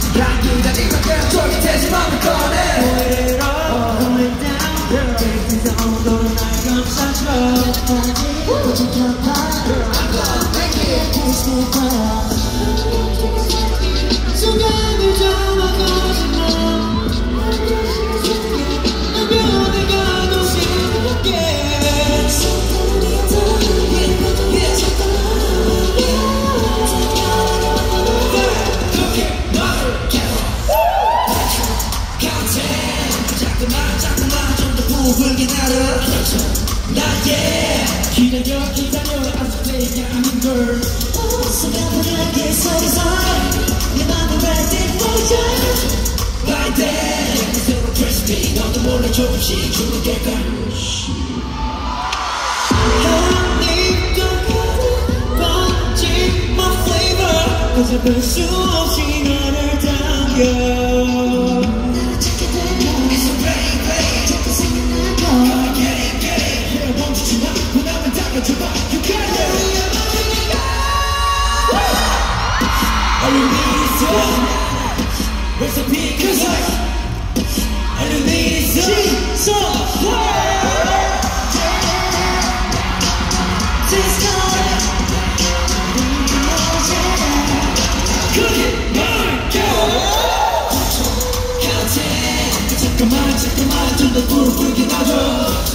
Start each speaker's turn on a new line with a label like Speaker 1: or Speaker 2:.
Speaker 1: 솔직한 기자지 쫄깃해진 마음을 꺼내 Put it all, pull it down Girl, take this on, 너를 날 감싸줘 여태까지 부족한 부글긴 알아 나의 기다려 기다려 I'm playing I'm in girl 순간분하게 서리서 내 맘을 발등 보여 By then 서로 crispy 너도 몰래 조금씩 주로 될까 Cause I pursue all she got her down, yeah 잠깐만 잠깐만 좀더 끄게 놔줘